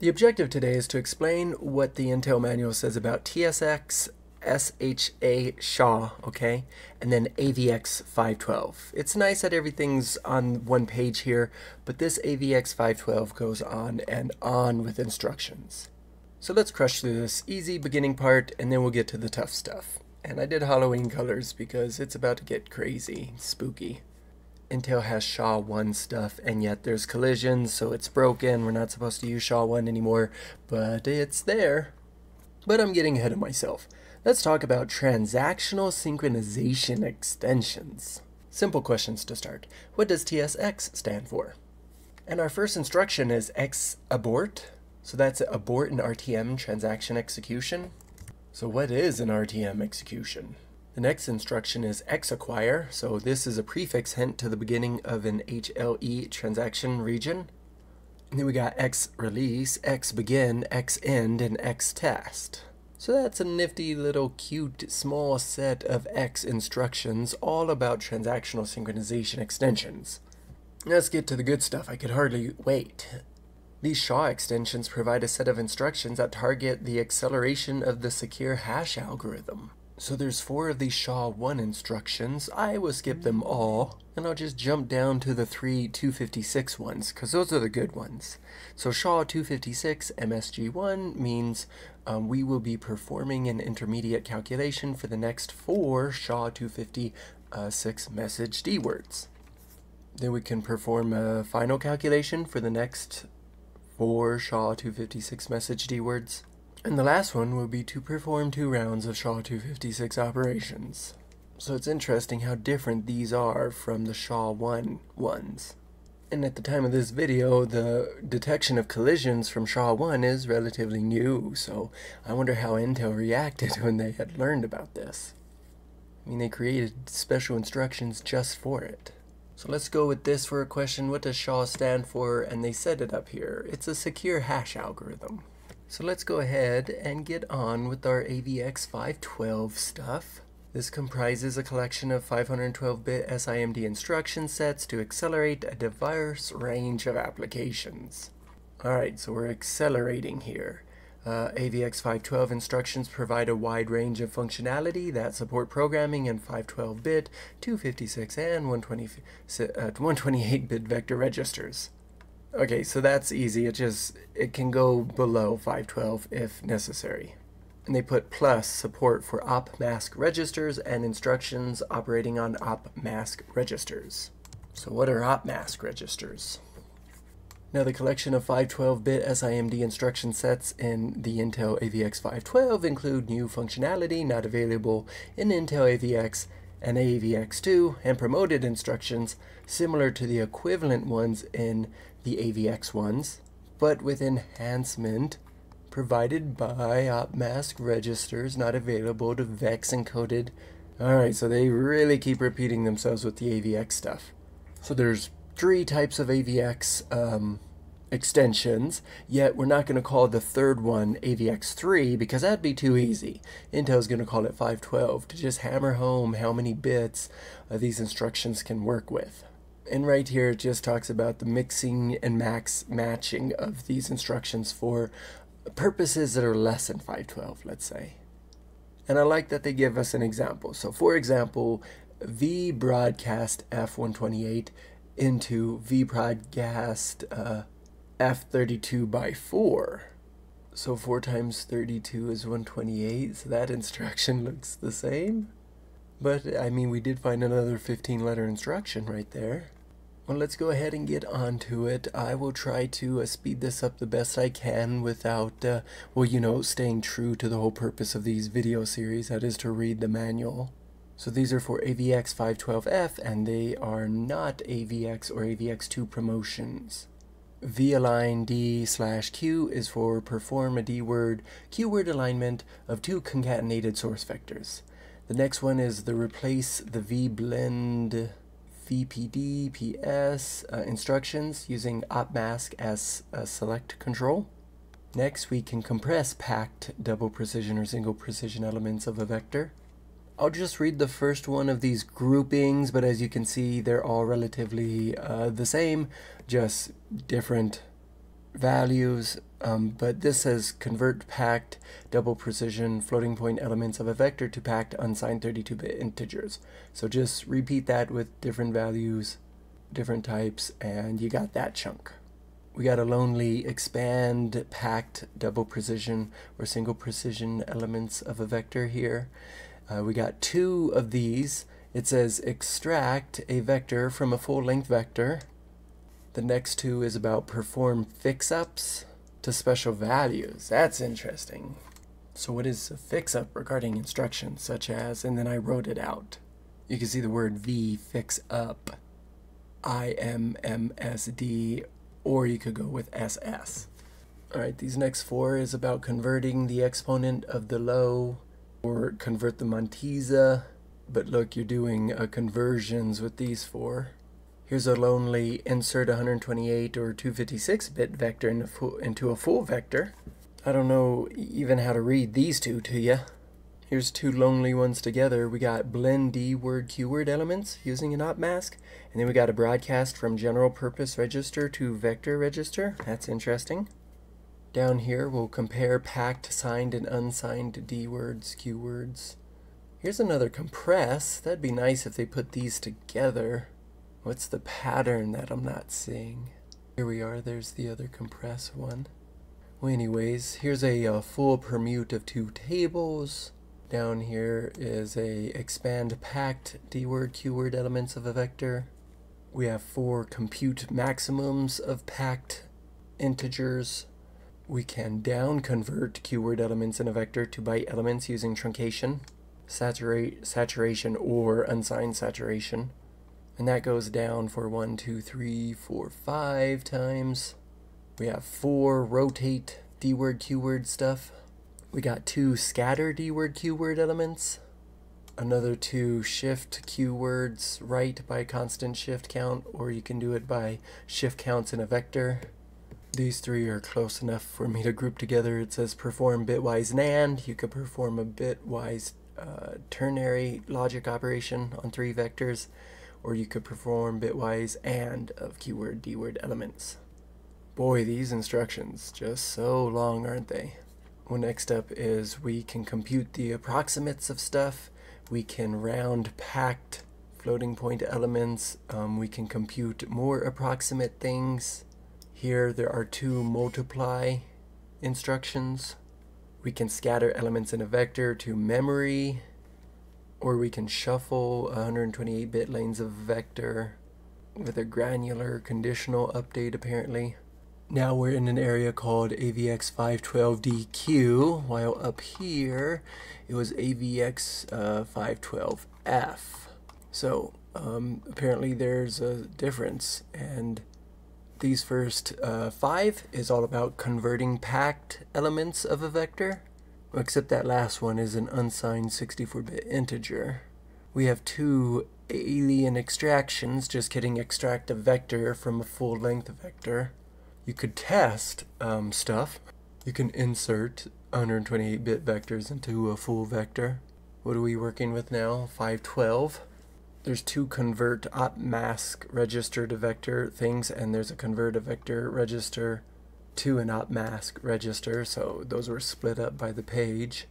The objective today is to explain what the Intel manual says about TSX, SHA SHA, okay, and then AVX 512. It's nice that everything's on one page here, but this AVX 512 goes on and on with instructions. So let's crush through this easy beginning part and then we'll get to the tough stuff. And I did Halloween colors because it's about to get crazy, spooky. Intel has SHA-1 stuff, and yet there's collisions, so it's broken. We're not supposed to use SHA-1 anymore, but it's there. But I'm getting ahead of myself. Let's talk about transactional synchronization extensions. Simple questions to start. What does TSX stand for? And our first instruction is X abort. So that's abort an RTM transaction execution. So what is an RTM execution? The next instruction is X acquire, so this is a prefix hint to the beginning of an HLE transaction region. And then we got X release, X begin, X end, and X test. So that's a nifty little cute small set of X instructions all about transactional synchronization extensions. Let's get to the good stuff, I could hardly wait. These SHA extensions provide a set of instructions that target the acceleration of the secure hash algorithm. So there's four of these SHA-1 instructions. I will skip them all, and I'll just jump down to the three 256 ones, because those are the good ones. So SHA-256 MSG1 means um, we will be performing an intermediate calculation for the next four SHA-256 message D words. Then we can perform a final calculation for the next four SHA-256 message D words. And the last one will be to perform two rounds of SHA-256 operations. So it's interesting how different these are from the SHA-1 ones. And at the time of this video, the detection of collisions from SHA-1 is relatively new, so I wonder how Intel reacted when they had learned about this. I mean, they created special instructions just for it. So let's go with this for a question. What does SHA stand for? And they set it up here. It's a secure hash algorithm. So let's go ahead and get on with our AVX 512 stuff. This comprises a collection of 512-bit SIMD instruction sets to accelerate a diverse range of applications. Alright, so we're accelerating here. Uh, AVX 512 instructions provide a wide range of functionality that support programming in 512-bit, 256, and 128-bit uh, vector registers. Okay, so that's easy. It just, it can go below 512 if necessary. And they put plus support for op mask registers and instructions operating on op mask registers. So what are op mask registers? Now the collection of 512-bit SIMD instruction sets in the Intel AVX 512 include new functionality not available in Intel AVX and AVX2 and promoted instructions similar to the equivalent ones in the AVX ones, but with enhancement provided by OpMask registers not available to VEX encoded. Alright, so they really keep repeating themselves with the AVX stuff. So there's three types of AVX um, extensions, yet we're not going to call the third one AVX3 because that'd be too easy. Intel's going to call it 512 to just hammer home how many bits uh, these instructions can work with. And right here it just talks about the mixing and max matching of these instructions for purposes that are less than 512, let's say. And I like that they give us an example. So for example, V broadcast F128 into V broadcast uh, F32 by 4. So 4 times 32 is 128, so that instruction looks the same. But, I mean, we did find another 15 letter instruction right there. Well, let's go ahead and get on to it. I will try to uh, speed this up the best I can without, uh, well, you know, staying true to the whole purpose of these video series, that is to read the manual. So these are for AVX 512F, and they are not AVX or AVX2 promotions. V-align D slash Q is for perform a D-word Q-word alignment of two concatenated source vectors. The next one is the replace the V-blend VPD, PS uh, instructions using opmask as a select control. Next, we can compress packed double precision or single precision elements of a vector. I'll just read the first one of these groupings, but as you can see, they're all relatively uh, the same, just different values Um, but this says convert packed double precision floating point elements of a vector to packed unsigned 32-bit integers. So just repeat that with different values, different types, and you got that chunk. We got a lonely expand packed double precision or single precision elements of a vector here. Uh, we got two of these. It says extract a vector from a full length vector. The next two is about perform fix-ups to special values. That's interesting. So what is a fix-up regarding instructions such as, and then I wrote it out. You can see the word V fix up, IMMSD, or you could go with SS. Alright, these next four is about converting the exponent of the low, or convert the mantissa, but look, you're doing uh, conversions with these four. Here's a lonely insert 128 or 256-bit vector into, a full vector. I don't know even how to read these two to you. Here's two lonely ones together. We got blend D word Q-word elements using an op mask. And then we got a broadcast from general purpose register to vector register. That's interesting. Down here we'll compare packed signed and unsigned D words, Q words. Here's another compress. That'd be nice if they put these together. What's the pattern that I'm not seeing? Here we are, there's the other compress one. Well, anyways, here's a, uh, full permute of two tables. Down here is a expand packed D-word, Q-word elements of a vector. We have four compute maximums of packed integers. We can down convert Q-word elements in a vector to byte elements using truncation, saturate, saturation, or unsigned saturation. And that goes down for one, two, three, four, five times. We have four rotate D-word, Q-word stuff. We got two scatter D-word, Q-word elements. Another two shift Q-words right by constant shift count, or you can do it by shift counts in a vector. These three are close enough for me to group together. It says perform bitwise NAND. You could perform a bitwise uh, ternary logic operation on three vectors or you could perform bitwise AND of Q-word D-word elements. Boy, these instructions just so long, aren't they? Well, next up is we can compute the approximates of stuff. We can round packed floating point elements. Um, we can compute more approximate things. Here there are two multiply instructions. We can scatter elements in a vector to memory or we can shuffle 128-bit lanes of vector with a granular conditional update apparently. Now we're in an area called AVX512DQ, while up here it was AVX512F. Uh, so um, apparently there's a difference, and these first uh, five is all about converting packed elements of a vector except that last one is an unsigned 64-bit integer. We have two alien extractions, just kidding, extract a vector from a full-length vector. You could test um, stuff. You can insert 128-bit vectors into a full vector. What are we working with now? 512. There's two convert op mask register to vector things, and there's a convert a vector register to an op mask register, so those were split up by the page.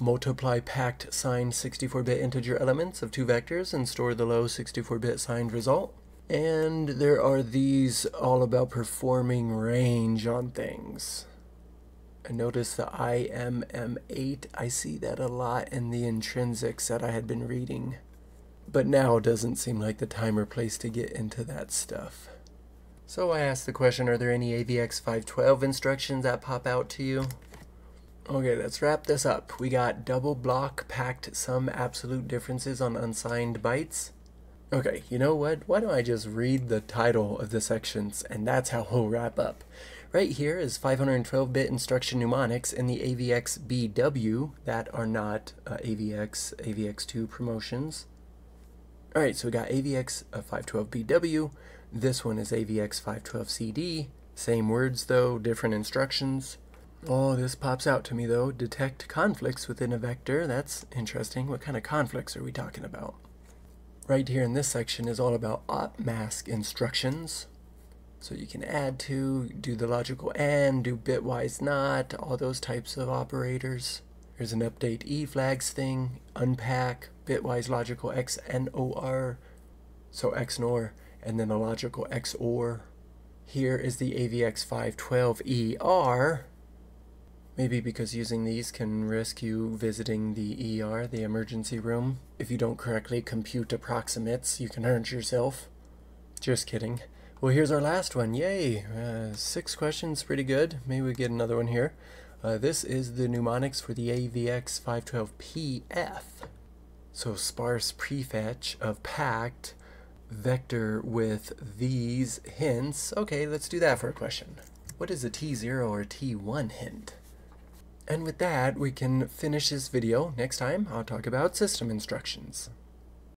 Multiply packed signed 64-bit integer elements of two vectors and store the low 64-bit signed result. And there are these all about performing range on things. I notice the IMM8, I see that a lot in the intrinsics that I had been reading. But now doesn't seem like the time or place to get into that stuff. So I asked the question, are there any AVX 512 instructions that pop out to you? Okay, let's wrap this up. We got double block packed sum absolute differences on unsigned bytes. Okay, you know what? Why don't I just read the title of the sections and that's how we'll wrap up. Right here is 512-bit instruction mnemonics in the AVX BW that are not uh, AVX, AVX2 promotions. Alright, so we got AVX uh, 512BW, this one is AVX512CD. Same words though, different instructions. Oh, this pops out to me though. Detect conflicts within a vector. That's interesting. What kind of conflicts are we talking about? Right here in this section is all about op mask instructions. So you can add to, do the logical AND, do bitwise NOT, all those types of operators. Here's an update E flags thing, unpack, bitwise logical XNOR, so XNOR, and then a logical XOR. Here is the AVX512ER. Maybe because using these can risk you visiting the ER, the emergency room. If you don't correctly compute approximates, you can hurt yourself. Just kidding. Well, here's our last one. Yay! Uh, six questions, pretty good. Maybe we get another one here. Uh, this is the mnemonics for the AVX512PF. So sparse prefetch of packed vector with these hints. Okay, let's do that for a question. What is a T0 or T1 hint? And with that, we can finish this video. Next time, I'll talk about system instructions.